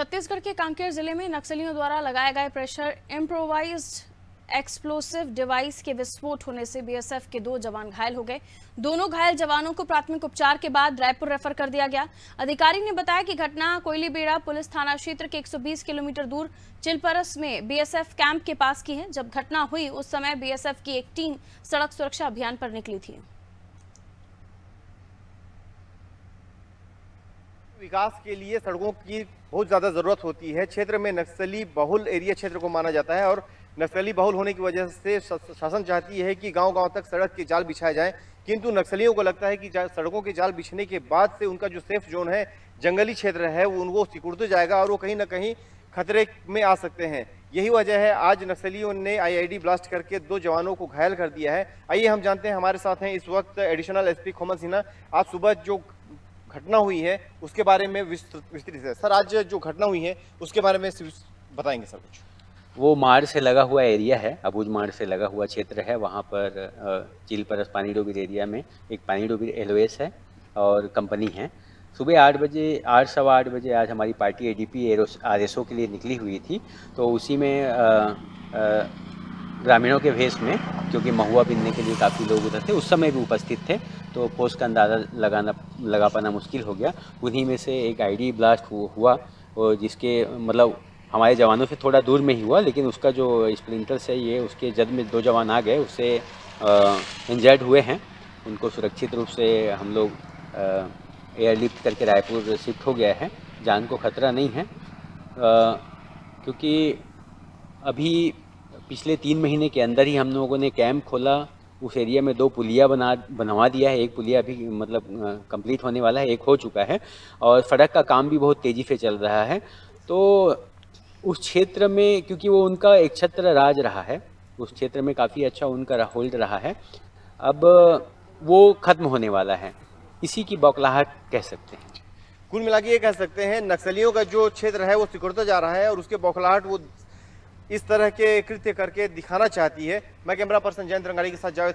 छत्तीसगढ़ के कांकेर ज़िले में नक्सलियों द्वारा लगाए गए प्रेशर इम्प्रोवाइज्ड एक्सप्लोसिव डिवाइस के विस्फोट होने से बीएसएफ के दो जवान घायल हो गए। दोनों घायल जवानों को प्राथमिक उपचार के बाद रायपुर रेफर कर दिया गया। अधिकारी ने बताया कि घटना कोयलीबेड़ा पुलिस थाना क्षेत्र के 120 किलोमीटर दूर चिलपरस में बीएसएफ कैंप के पास की है। जब घटना हुई, उस समय बीएसएफ की एक टीम सड़क सुरक्षा अभियान पर निकली थी। विकास के लिए सड़कों की बहुत ज़्यादा ज़रूरत होती है। क्षेत्र में नक्सली बहुल एरिया क्षेत्र को माना जाता है और नक्सली बहुल होने की वजह से शासन चाहती है कि गांव-गांव तक सड़क के जाल बिछाए जाएँ। किंतु नक्सलियों को लगता है कि सड़कों के जाल बिछने के बाद से उनका जो सेफ़ जोन है, जंगली क्षेत्र है, वो उनको सिकुड़ते जाएगा और वो कहीं ना कहीं खतरे में आ सकते हैं। यही वजह है, आज नक्सलियों ने आईआईडी ब्लास्ट करके दो जवानों को घायल कर दिया है। आइए हम जानते हैं, हमारे साथ हैं इस वक्त एडिशनल एसपी खोमल सिन्हा। आज सुबह जो घटना हुई है, उसके बारे में विस्तृत है। सर, आज जो घटना हुई है, उसके बारे में बताएँगे सर कुछ। वो मार से लगा हुआ एरिया है अबूज मार से लगा हुआ क्षेत्र है। वहाँ पर चील परस पानी डोबिर एरिया में एक पानी डोबिर एल है और कंपनी है। सुबह आठ बजे, आठ, सवा आठ बजे आज हमारी पार्टी एडीपी एरो आर के लिए निकली हुई थी। तो उसी में ग्रामीणों के भेष में क्योंकि महुआ बिनने के लिए काफ़ी लोग उधर थे उस समय भी उपस्थित थे तो पोस्ट का अंदाज़ा लगाना लगा पाना मुश्किल हो गया। उन्हीं में से एक आईडी ब्लास्ट हुआ और जिसके मतलब हमारे जवानों से थोड़ा दूर में ही हुआ लेकिन उसका जो स्प्लिंटर्स है ये उसके जद में दो जवान आ गए उससे इंजर्ड हुए हैं। उनको सुरक्षित रूप से हम लोग एयरलिफ्ट करके रायपुर शिफ्ट हो गया है। जान को खतरा नहीं है। आ, क्योंकि अभी पिछले तीन महीने के अंदर ही हम लोगों ने कैंप खोला। उस एरिया में दो पुलिया बना, बनवा दिया है। एक पुलिया अभी मतलब कंप्लीट होने वाला है। एक हो चुका है। और सड़क का काम भी बहुत तेज़ी से चल रहा है। तो उस क्षेत्र में, क्योंकि वो उनका एक छत्र राज रहा है, उस क्षेत्र में काफ़ी अच्छा उनका होल्ड रहा है। अब वो ख़त्म होने वाला है। इसी की बौखलाहट कह सकते हैं। कुल मिला ये कह सकते हैं, नक्सलियों का जो क्षेत्र है, वो सिकुड़ता जा रहा है और उसके बौखलाहट वो इस तरह के कृत्य करके दिखाना चाहती है। मैं कैमरा पर्सन जयंत रंगारी के साथ जावेद